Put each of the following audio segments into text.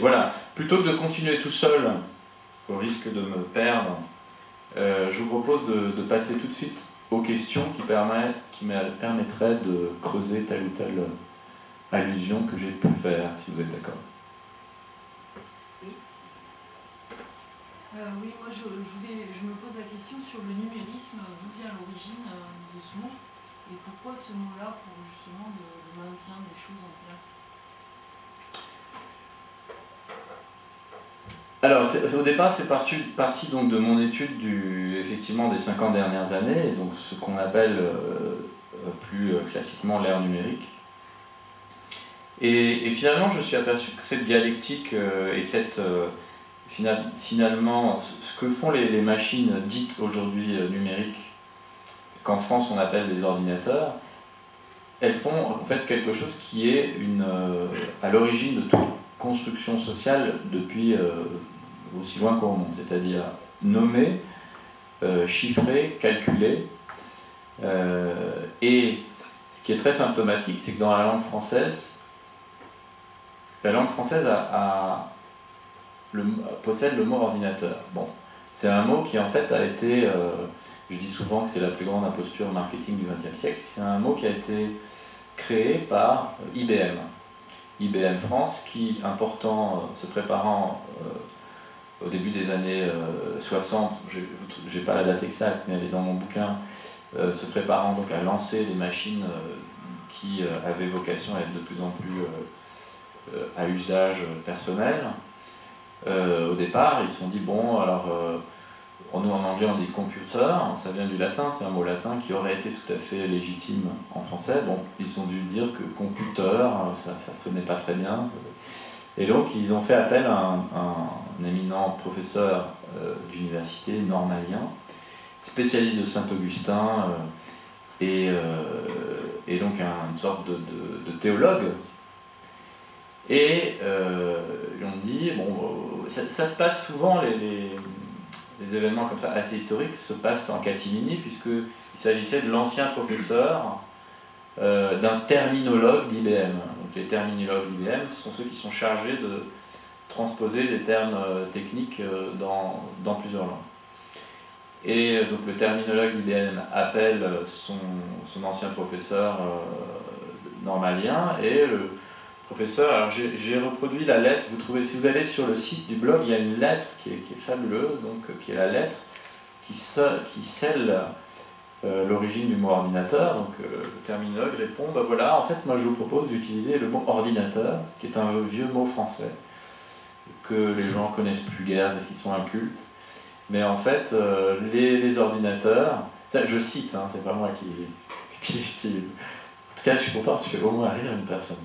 Voilà, plutôt que de continuer tout seul, au risque de me perdre, euh, je vous propose de, passer tout de suite aux questions qui, permettraient de creuser telle ou telle allusion que j'ai pu faire, si vous êtes d'accord. Oui. Euh, oui, moi je, me pose la question sur le numérisme, d'où vient l'origine de ce mot et pourquoi ce mot-là pour justement le maintien des choses en place? Alors, au départ, c'est parti, donc de mon étude du, effectivement des 50 dernières années, donc ce qu'on appelle euh, plus euh, classiquement l'ère numérique. Et, finalement, je suis aperçu que cette dialectique euh, et cette, finalement, ce que font les, machines dites aujourd'hui numériques, qu'en France on appelle les ordinateurs, elles font en fait quelque chose qui est une, à l'origine de toute construction sociale depuis aussi loin qu'on remonte, c'est-à-dire nommer, euh, chiffrer, calculer. Euh, et ce qui est très symptomatique, c'est que dans la langue française, la langue française a, possède le mot ordinateur. Bon, c'est un mot qui en fait a été, euh, je dis souvent que c'est la plus grande imposture marketing du XXe siècle, c'est un mot qui a été créé par IBM. IBM France, qui, important, se préparant début des années 60, euh, je n'ai pas la date exacte, mais elle est dans mon bouquin, euh, se préparant donc à lancer des machines euh, qui avaient vocation à être de plus en plus à usage personnel. au départ, ils se sont dit, bon, alors, nous en anglais on dit computer, ça vient du latin, c'est un mot latin qui aurait été tout à fait légitime en français. Bon, ils ont dû dire que computer, ça, ça sonnait pas très bien. Et donc, ils ont fait appel à un, éminent professeur euh, d'université normalien, spécialiste de Saint-Augustin, euh, euh, et, donc une sorte de, théologue. Et ils ont dit, bon, ça, se passe souvent, les, événements comme ça assez historiques se passent en catimini, puisqu'il s'agissait de l'ancien professeur d'un terminologue d'IBM les terminologues IBM sont ceux qui sont chargés de transposer des termes euh, techniques euh, dans, plusieurs langues. Et euh, donc le terminologue IBM appelle son, ancien professeur normalien et le professeur, alors j'ai reproduit la lettre, vous trouvez, si vous allez sur le site du blog, il y a une lettre qui est, fabuleuse, donc qui est la lettre qui, qui scelle euh, l'origine du mot ordinateur. Donc euh, le terminologue répond, bah voilà, en fait moi je vous propose d'utiliser le mot ordinateur, qui est un vieux mot français, que les gens connaissent plus guère parce qu'ils sont incultes. Mais en fait, euh, les, ordinateurs, ça, je cite, hein, c'est pas moi qui, qui, En tout cas, je suis content je fais au moins rire une personne.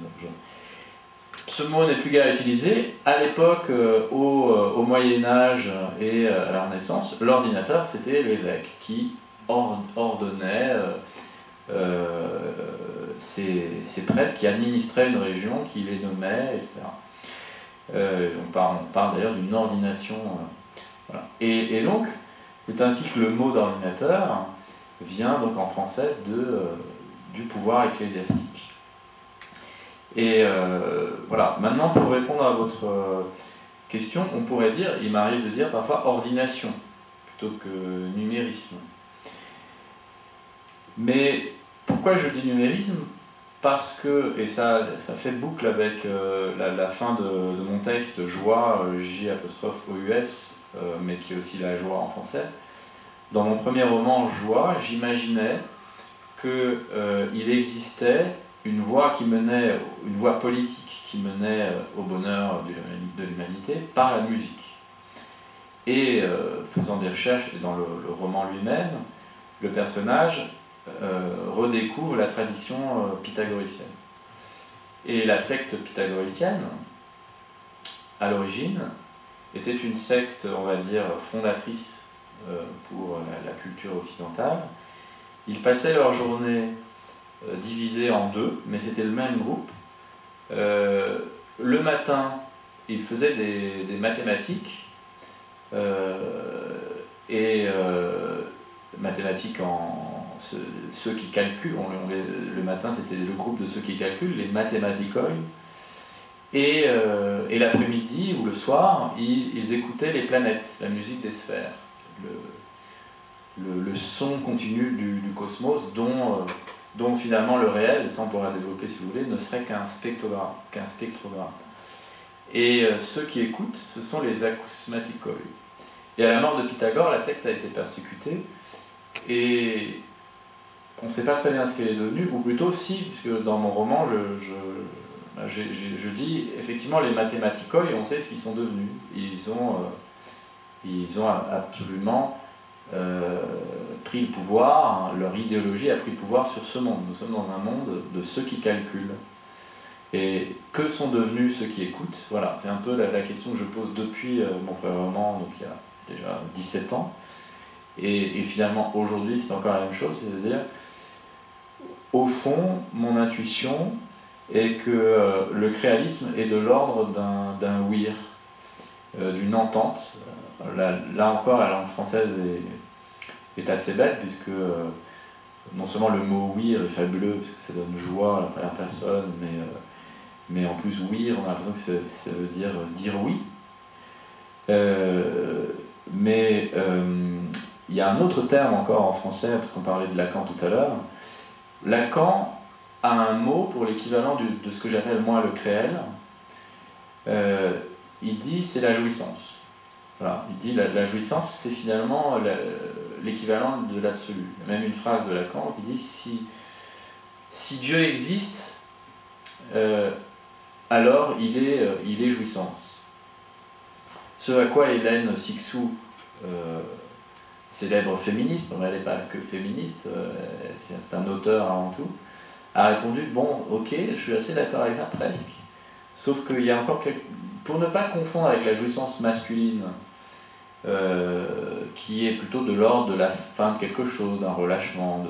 Ce mot n'est plus guère utilisé. À l'époque, au, au Moyen Âge et à la Renaissance, l'ordinateur, c'était l'évêque qui ordonnait euh, euh, ces, prêtres qui administraient une région, qui les nommaient, etc. Euh, on parle, d'ailleurs d'une ordination. et, donc, c'est ainsi que le mot d'ordinateur vient donc en français de, du pouvoir ecclésiastique. Et voilà, maintenant pour répondre à votre question, on pourrait dire, il m'arrive de dire parfois ordination plutôt que numérisme. Mais pourquoi je dis numérisme? Parce que, et ça, ça fait boucle avec euh, la, fin de, mon texte, Joie, euh, J euh, mais qui est aussi la joie en français. Dans mon premier roman, Joie, j'imaginais qu'il existait une voie qui menait, une voie politique qui menait au bonheur de l'humanité par la musique. Et faisant des recherches dans le roman lui-même, le personnage euh, redécouvre la tradition euh, pythagoricienne. Et la secte pythagoricienne, à l'origine, était une secte, on va dire, fondatrice euh, pour la, culture occidentale. Ils passaient leur journée divisée en deux, mais c'était le même groupe. le matin, ils faisaient des, mathématiques, et mathématiques en, ceux, qui calculent, le matin c'était le groupe de ceux qui calculent, les mathématicoi, Et, et l'après-midi ou le soir, ils, écoutaient les planètes, la musique des sphères, le, le, son continu du, cosmos dont, dont finalement le réel, ça on pourra développer si vous voulez, ne serait qu'un spectrogramme. Qu'un spectrogramme. Et ceux qui écoutent, ce sont les acousmatikoi. Et à la mort de Pythagore, la secte a été persécutée. Et on ne sait pas très bien ce qu'elle est devenue, ou plutôt si, puisque dans mon roman, je, bah, dis effectivement les mathématicoi, on sait ce qu'ils sont devenus. Ils ont, euh, absolument euh, pris le pouvoir, leur idéologie a pris le pouvoir sur ce monde. Nous sommes dans un monde de ceux qui calculent. Et que sont devenus ceux qui écoutent? Voilà, c'est un peu la, question que je pose depuis euh, mon premier roman, donc il y a déjà 17 ans. Et, finalement, aujourd'hui, c'est encore la même chose, c'est-à-dire, au fond, mon intuition est que euh, le créalisme est de l'ordre d'un ouïr, euh, d'une entente. Euh, là, encore, la langue française est, assez bête, puisque non seulement le mot ouïr est fabuleux, parce que ça donne joie à la première personne, mais, mais en plus, ouïr, on a l'impression que ça, veut dire dire oui. Mais il y a un autre terme encore en français, parce qu'on parlait de Lacan tout à l'heure. Lacan a un mot pour l'équivalent de ce que j'appelle moi le créel. Euh, il dit c'est la jouissance. Voilà. Il dit la, jouissance c'est finalement l'équivalent de l'absolu. Il y a même une phrase de Lacan qui dit si, Dieu existe, euh, alors il est, il est jouissance. Ce à quoi Hélène Sixou, euh, célèbre féministe, mais elle n'est pas que féministe, euh, c'est un auteur avant tout, a répondu Bon, ok, je suis assez d'accord avec ça, presque. Sauf qu'il y a encore quelque... Pour ne pas confondre avec la jouissance masculine, euh, qui est plutôt de l'ordre de la fin de quelque chose, d'un relâchement, de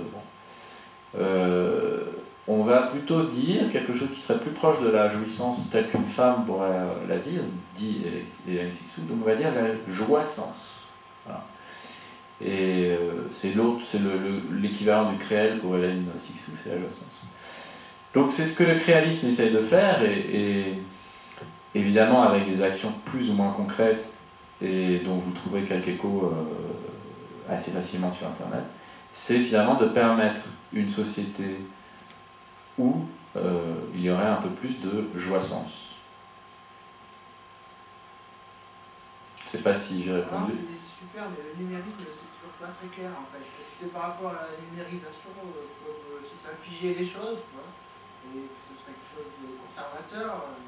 on va plutôt dire quelque chose qui serait plus proche de la jouissance telle qu'une femme pourrait la vivre, dit Hélène Sixou, donc on va dire la joissance. Et euh, c'est l'autre, c'est l'équivalent du créel pour Hélène Sixou, c'est la joissance. Donc c'est ce que le créalisme essaye de faire, et, évidemment avec des actions plus ou moins concrètes, et dont vous trouverez quelques échos euh, assez facilement sur Internet, c'est finalement de permettre une société où euh, il y aurait un peu plus de joissance. Je sais pas si j'ai répondu. Super, mais le numérisme, c'est toujours pas très clair en fait. Est-ce que c'est par rapport à la numérisation, euh, euh, si ça figeait les choses, quoi, et que ce serait quelque chose de conservateur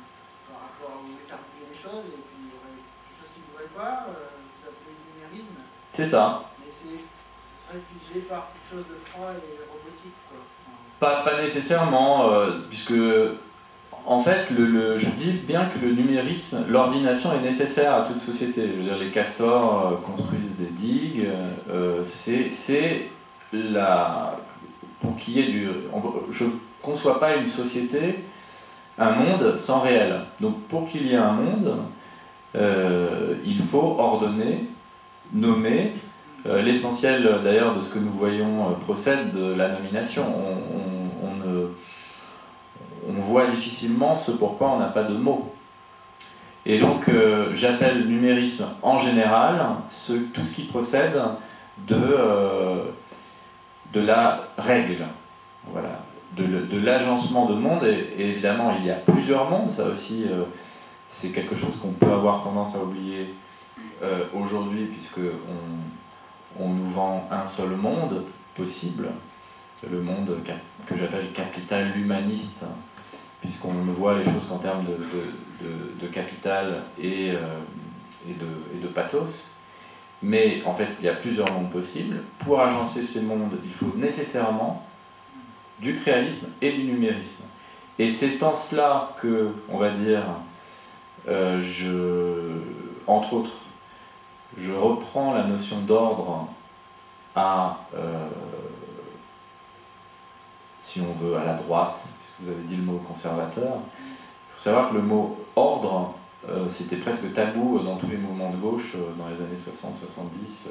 par rapport à vous faire bouger les choses, et puis il y aurait quelque chose qui ne pourrait pas, vous appelez le numérisme. C'est ça. Mais ce serait figé par quelque chose de froid et robotique. Quoi. Pas, nécessairement, euh, puisque en fait, je dis bien que le numérisme, l'ordination est nécessaire à toute société. Je veux dire, les castors euh, construisent des digues, euh, c'est. Pour qu'il y ait du. Je ne conçois pas une société, un monde sans réel. Donc pour qu'il y ait un monde, il faut ordonner, nommer, euh, l'essentiel d'ailleurs de ce que nous voyons euh, procède de la nomination. On, voit difficilement ce pourquoi on n'a pas de mots. Et donc euh, j'appelle numérisme en général tout ce qui procède de, de la règle, voilà, de, l'agencement de monde. Et, évidemment, il y a plusieurs mondes, ça aussi, c'est quelque chose qu'on peut avoir tendance à oublier aujourd'hui, puisque on, on nous vend un seul monde possible, le monde que j'appelle capital humaniste, puisqu'on ne voit les choses qu'en termes de, capital et, euh, et, de, pathos. Mais en fait, il y a plusieurs mondes possibles. Pour agencer ces mondes, il faut nécessairement du créalisme et du numérisme. Et c'est en cela que, on va dire, euh, je, entre autres, je reprends la notion d'ordre à, euh, si on veut, à la droite, vous avez dit le mot conservateur. Il faut savoir que le mot ordre, euh, c'était presque tabou dans tous les mouvements de gauche euh, dans les années 60-70.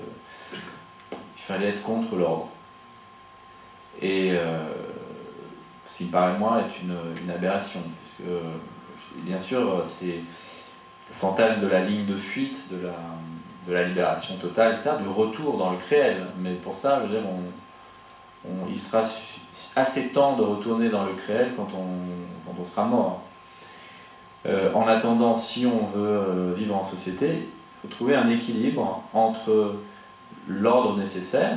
il fallait être contre l'ordre. Et ce qui paraît, moi, est une, aberration, bien sûr, c'est le fantasme de la ligne de fuite, de la, libération totale, etc., du retour dans le créel. Mais pour ça, je veux dire, on, il sera assez temps de retourner dans le créel quand on, sera mort. Euh, en attendant, si on veut euh, vivre en société, il faut trouver un équilibre entre l'ordre nécessaire,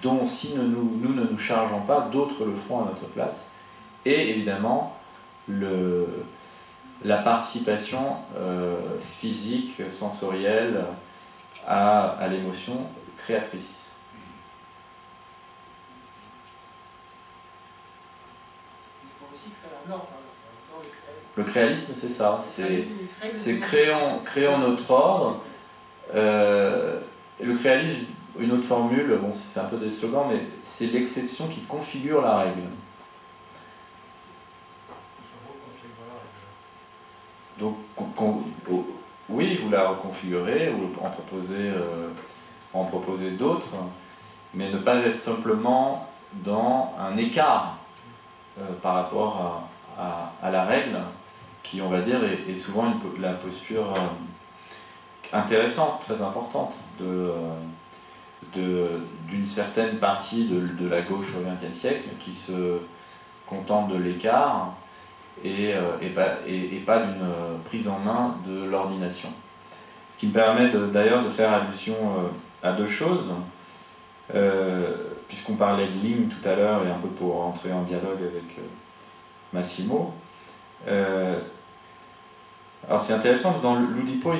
dont si nous, ne nous chargeons pas, d'autres le feront à notre place, et évidemment la participation euh, physique, sensorielle à l'émotion créatrice. Il faut aussi créer un ordre. alors, dans le créalisme, c'est ça. C'est, créons, créons notre ordre. Euh, le créalisme, une autre formule, bon, c'est un peu des slogans, mais c'est l'exception qui configure la règle. Donc, oui, vous la reconfigurez ou en proposer, euh, en proposer d'autres, mais ne pas être simplement dans un écart euh, par rapport à, à- la règle, qui, on va dire, est, souvent la posture euh, intéressante, très importante euh, de- d'une certaine partie de, la gauche au XXe siècle qui se contente de l'écart et, euh, et pas, et- pas d'une prise en main de l'ordination. Ce qui me permet d'ailleurs de faire allusion à deux choses, puisqu'on parlait de ligne tout à l'heure et un peu pour entrer en dialogue avec Massimo. Euh, alors c'est intéressant, dans l'Oulipo,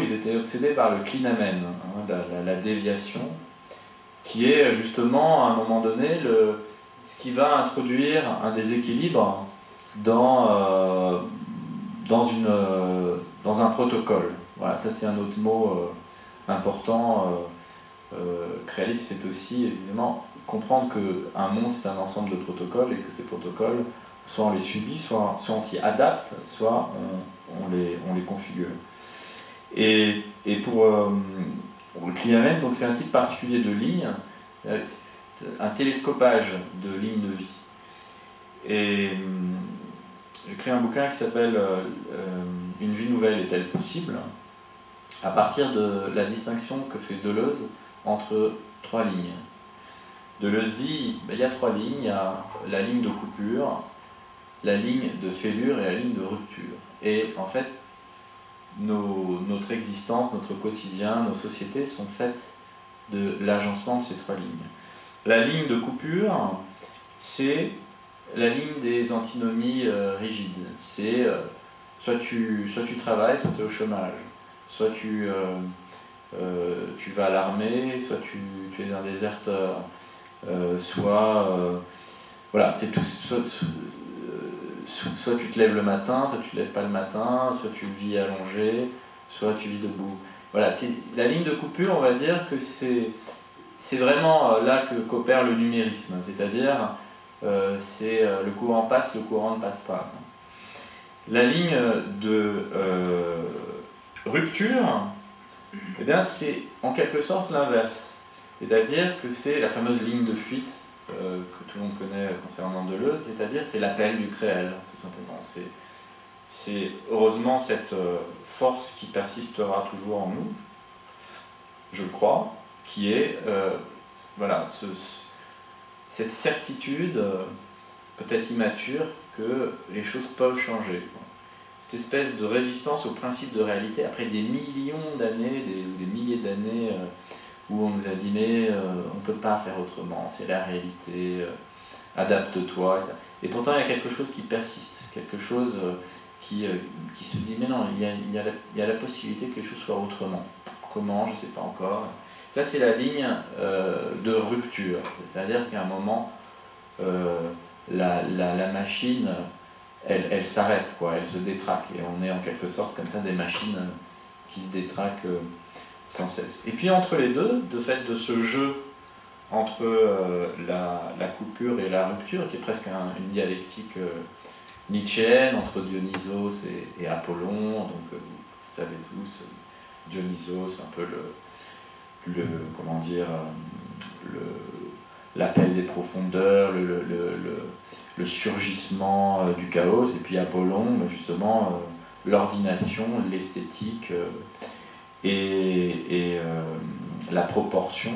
ils, étaient obsédés par le clinamen, hein, la, déviation, qui est justement à un moment donné ce qui va introduire un déséquilibre dans, euh, euh, dans un protocole. Voilà, ça c'est un autre mot important. créatif, c'est aussi évidemment comprendre qu'un monde c'est un ensemble de protocoles et que ces protocoles, soit on les subit, soit, soit on s'y adapte, soit on, on les, on les configure. Et, et pour, euh, le client donc c'est un type particulier de ligne, euh, un télescopage de lignes de vie. Et hum, j'ai créé un bouquin qui s'appelle euh, euh, Une vie nouvelle est-elle possible? À partir de la distinction que fait Deleuze entre trois lignes. Deleuze dit ben, il y a trois lignes, il y a la ligne de coupure, la ligne de fêlure et la ligne de rupture. Et en fait, notre existence, notre quotidien, nos sociétés sont faites de l'agencement de ces trois lignes. La ligne de coupure, c'est la ligne des antinomies euh, rigides. C'est euh, soit, tu, soit tu travailles, soit tu es au chômage. Soit tu, euh, vas à l'armée, soit tu, es un déserteur, soit. voilà, c'est tout. Soit- tu te lèves le matin, soit tu te lèves pas le matin, soit tu vis allongé, soit tu vis debout. Voilà, c'est la ligne de coupure, on va dire que c'est c'est vraiment euh, là que qu'opère le numérisme, c'est-à-dire euh, c'est euh, le courant passe, le courant ne passe pas. La ligne de rupture, eh bien, c'est en quelque sorte l'inverse. C'est-à-dire que c'est la fameuse ligne de fuite euh, que tout le monde connaît concernant Deleuze, c'est-à-dire c'est l'appel du créel, tout simplement. C'est, heureusement cette euh, force qui persistera toujours en nous, je crois, qui est euh, voilà, ce- ce- cette certitude, peut-être immature, que les choses peuvent changer. cette espèce de résistance au principe de réalité après des millions d'années, des, des milliers d'années où on nous a dit mais euh, on ne peut pas faire autrement, c'est la réalité, euh, adapte-toi. Et pourtant il y a quelque chose qui persiste, quelque chose euh, qui, qui se dit mais non, il y, a, il, y a la, possibilité que les choses soient autrement. Comment, je ne sais pas encore. Ça c'est la ligne de rupture, c'est-à-dire qu'à un moment, la, la, la machine elle, elle s'arrête, quoi, elle se détraque. Et on est en quelque sorte comme ça des machines qui se détraquent Et puis entre les deux, de fait de ce jeu entre euh, la, coupure et la rupture, qui est presque un- une dialectique euh, nietzschéenne entre Dionysos et, Apollon, donc euh, vous savez tous, euh, Dionysos, un peu le, comment dire, l'appel des profondeurs, le, surgissement du chaos, et puis Apollon, justement, l'ordination, l'esthétique et, la proportion.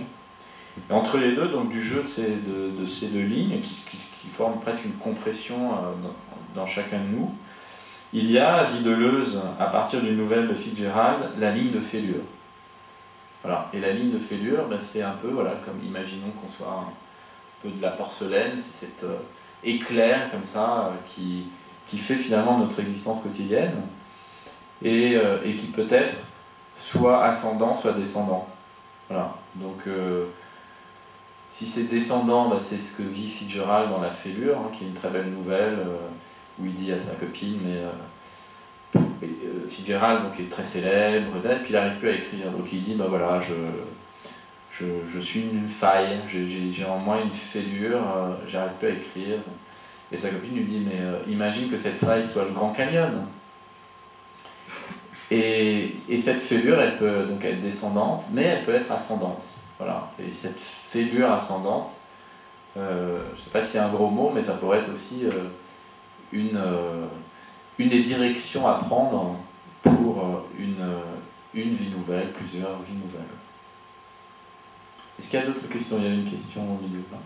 entre les deux, donc du jeu de ces, de, ces deux lignes, qui, forment presque une compression dans, dans chacun de nous, il y a, dit Deleuze, à partir d'une nouvelle de Fitzgerald, la ligne de fêlure. Voilà. Et la ligne de fêlure, ben, c'est un peu, voilà, comme imaginons qu'on soit un peu de la porcelaine, c'est cet euh, éclair comme ça euh, qui, qui fait finalement notre existence quotidienne et, euh, et qui peut-être soit ascendant, soit descendant. Voilà. Donc, si c'est descendant, ben, c'est ce que vit Fitzgerald dans La Fêlure, hein, qui est une très belle nouvelle où il dit à sa copine, mais euh, euh, Fitzgerald donc, est très célèbre, puis il n'arrive plus à écrire. Donc il dit, bah voilà, je, je, je suis une faille, j'ai en moi une fêlure, euh, j'arrive plus à écrire. Et sa copine lui dit, mais imagine que cette faille soit le Grand Canyon. Et, et, cette fêlure, elle peut donc être descendante, mais elle peut être ascendante. Voilà. Et cette fêlure ascendante, je ne sais pas si c'est un gros mot, mais ça pourrait être aussi une, euh, une des directions à prendre pour euh, une, euh, une vie nouvelle, plusieurs vies nouvelles. Est-ce qu'il y a d'autres questions? Il y a une question au milieu là.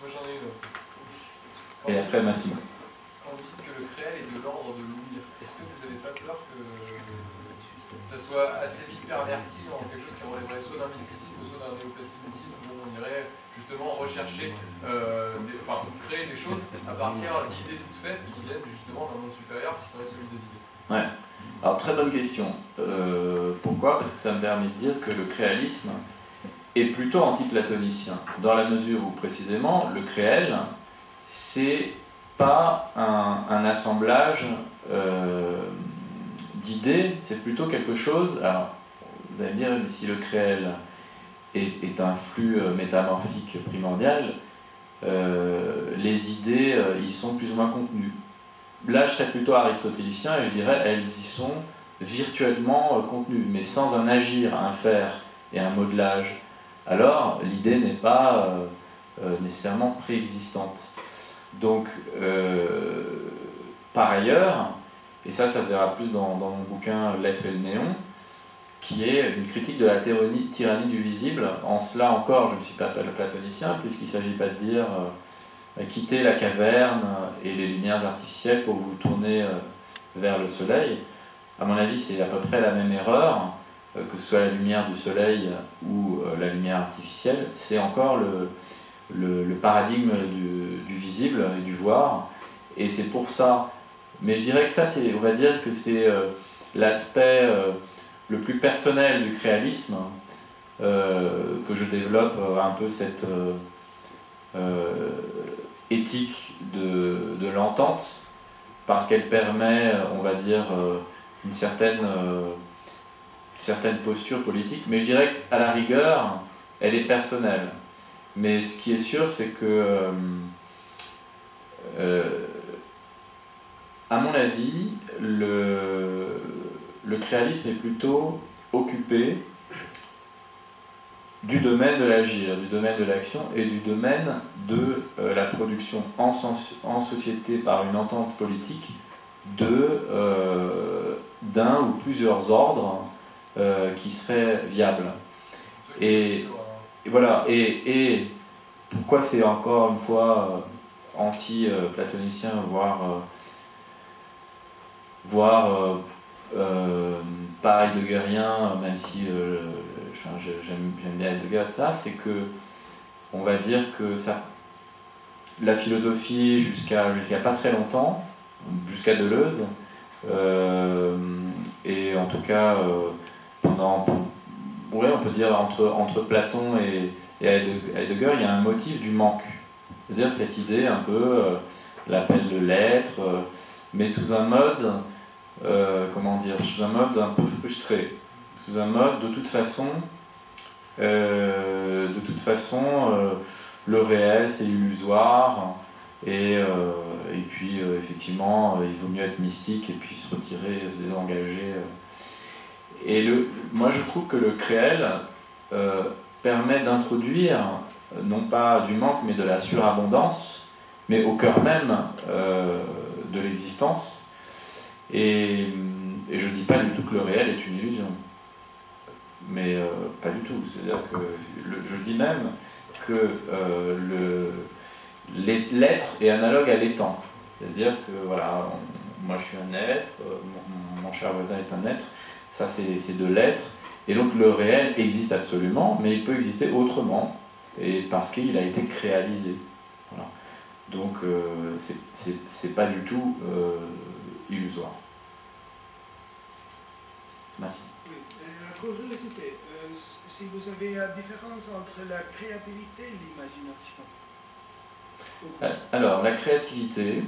Moi j'en ai une autre. Et après Massimo. Quand vous dites que le créel est de l'ordre de l'ouïr, est-ce que vous n'avez pas peur que ça soit assez vite perverti en quelque chose qui relèverait soit d'un mysticisme, soit d'un néoplatonisme, où on irait justement rechercher, euh, enfin, créer des choses à partir d'idées toutes faites qui viennent justement d'un monde supérieur qui serait celui des idées Ouais. Alors, très bonne question. Euh, pourquoi? Parce que ça me permet de dire que le créalisme est plutôt anti-platonicien, dans la mesure où, précisément, le créel, c'est pas un, assemblage euh, d'idées, c'est plutôt quelque chose. Alors, vous allez me dire, mais si le créel est, un flux euh, métamorphique primordial, euh, les idées euh, y sont plus ou moins contenues. Là, je serais plutôt aristotélicien et je dirais elles y sont virtuellement contenues, mais sans un agir, un faire et un modelage. Alors, l'idée n'est pas nécessairement préexistante. Donc, par ailleurs, et ça, ça se verra plus dans, mon bouquin L'être et le néon, qui est une critique de la tyrannie, du visible. En cela encore, je ne suis pas platonicien, puisqu'il ne s'agit pas de dire euh, quitter la caverne et les lumières artificielles pour vous tourner euh, vers le soleil. À mon avis, c'est à peu près la même erreur, euh, que ce soit la lumière du soleil ou la lumière artificielle. C'est encore le, paradigme du, et du voir. Et c'est pour ça. Mais je dirais que ça, c'est, on va dire que c'est l'aspect le plus personnel du créalisme, euh, que je développe euh, un peu cette euh, éthique de, de l'entente, parce qu'elle permet, on va dire, une certaine, certaine posture politique, mais je dirais qu'à la rigueur, elle est personnelle. Mais ce qui est sûr, c'est que, à mon avis, le, créalisme est plutôt occupé du domaine de l'agir, du domaine de l'action et du domaine de euh, la production en, société par une entente politique de euh, d'un ou plusieurs ordres euh, qui seraient viables. Et, voilà, et pourquoi c'est encore une fois anti-platonicien, voire, voire euh, pas heideggerien, même si euh, j'aime bien Heidegger de ça, c'est que on va dire que ça, la philosophie jusqu'à jusqu'à pas très longtemps, jusqu'à Deleuze, euh, et en tout cas pendant, ouais, on peut dire entre, entre Platon et, et, Heidegger, il y a un motif du manque. C'est-à-dire cette idée un peu, l'appel de l'être, mais sous un mode euh, comment dire, sous un mode un peu frustré, sous un mode de toute façon, euh, de toute façon, euh, le réel c'est illusoire, et, et puis effectivement, il vaut mieux être mystique et puis se retirer, se désengager. Et le, moi je trouve que le créel permet d'introduire non pas du manque, mais de la surabondance, mais au cœur même de l'existence. Et, je ne dis pas du tout que le réel est une illusion. Mais pas du tout. C'est-à-dire que je dis même que l'être est analogue à l'étang. C'est-à-dire que voilà, moi je suis un être, mon, cher voisin est un être, ça c'est de l'être, et donc le réel existe absolument, mais il peut exister autrement, et parce qu'il a été créalisé. Voilà. Donc euh, c'est pas du tout euh, illusoire. Merci. Oui, la curiosité, euh, si vous avez la différence entre la créativité et l'imagination. Euh, alors, la créativité,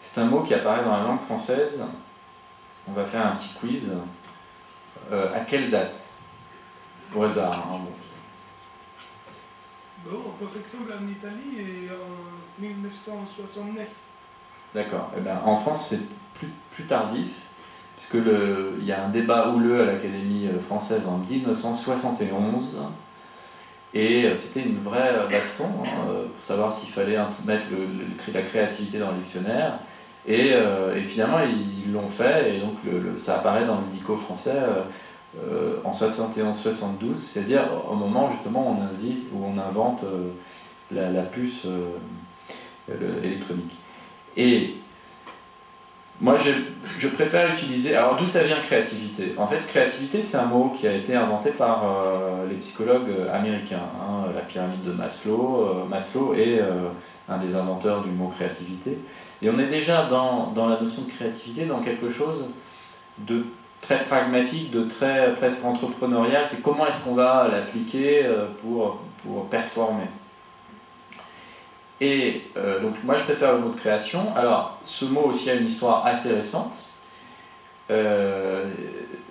c'est un mot qui apparaît dans la langue française. On va faire un petit quiz. Euh, à quelle date? Au hasard. Hein, bon. Par exemple, en Italie, en 1969. D'accord. Eh ben, en France, c'est plus, tardif, puisque il y a un débat houleux à l'Académie française en 1971. Et euh, c'était une vraie baston hein, euh, pour savoir s'il fallait mettre la créativité dans le dictionnaire. Euh, et, finalement, ils l'ont fait, et donc ça apparaît dans le dico français en 71-72, c'est-à-dire au moment justement où on, où on invente la, puce électronique. Et moi, je, préfère utiliser. Alors, d'où ça vient créativité? En fait, créativité, c'est un mot qui a été inventé par les psychologues américains. Hein, la pyramide de Maslow. Maslow est un des inventeurs du mot créativité. Et on est déjà dans, dans, la notion de créativité, dans quelque chose de très pragmatique, de très presque entrepreneurial. C'est comment est-ce qu'on va l'appliquer euh, pour, pour performer. Et euh, donc moi je préfère le mot de création. Alors ce mot aussi a une histoire assez récente. Euh,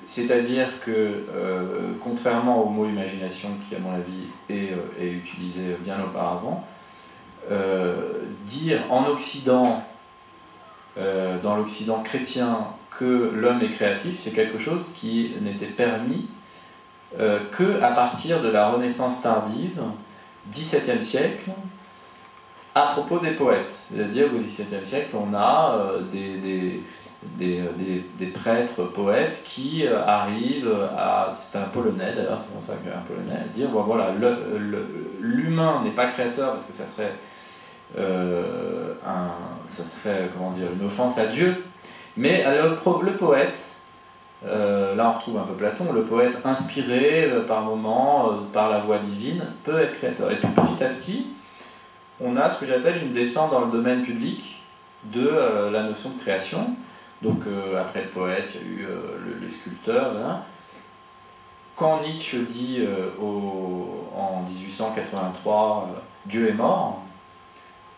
c'est-à-dire que contrairement au mot imagination qui à mon avis est, est utilisé bien auparavant, dire en Occident euh, dans l'Occident chrétien que l'homme est créatif, c'est quelque chose qui n'était permis euh, que à partir de la Renaissance tardive, XVIIe siècle, à propos des poètes. C'est-à-dire qu'au XVIIe siècle, on a euh, des, des, des, des, prêtres poètes qui arrivent à. C'est un polonais d'ailleurs, c'est pour ça qu'il y a un polonais, dire bon, voilà, l'humain n'est pas créateur parce que ça serait euh, un, ça serait comment dire, une offense à Dieu. Mais le, le poète, euh, là on retrouve un peu Platon, le poète inspiré euh, par moments par la voix divine peut être créateur. Et puis petit à petit, on a ce que j'appelle une descente dans le domaine public de la notion de création. Donc après le poète, il y a eu les sculpteurs. Hein. Quand Nietzsche dit en 1883 Dieu est mort,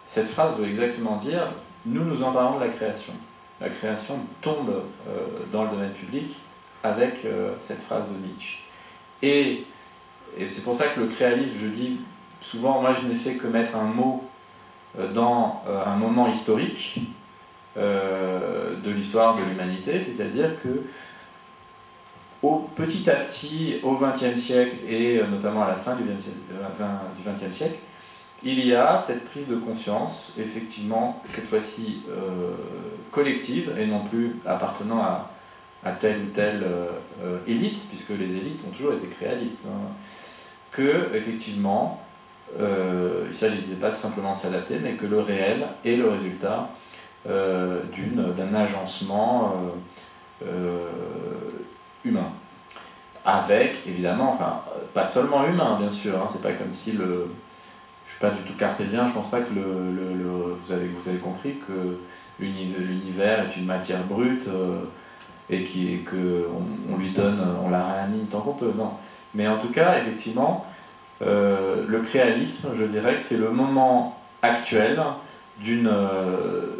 cette phrase veut exactement dire nous nous emparons de la création. La création tombe euh, dans le domaine public avec euh, cette phrase de Nietzsche. Et, c'est pour ça que le créalisme, je dis souvent, moi je n'ai fait que mettre un mot euh, dans un moment historique de l'histoire de l'humanité, c'est-à-dire que petit à petit, au XXe siècle et notamment à la fin du XXe siècle, il y a cette prise de conscience, effectivement, cette fois-ci collective et non plus appartenant à, telle ou telle euh, euh, élite, puisque les élites ont toujours été créalistes, hein, que, effectivement, il ne s'agissait pas simplement de s'adapter, mais que le réel est le résultat d'un agencement humain. Avec, évidemment, enfin, pas seulement humain, bien sûr, hein, c'est pas comme si le pas du tout cartésien, je pense pas que le, vous, avez, vous avez compris que l'univers est une matière brute euh, et qui, que on, lui donne, on la réanime tant qu'on peut. Non. Mais en tout cas, effectivement, euh, le créalisme, je dirais que c'est le moment actuel d'une euh,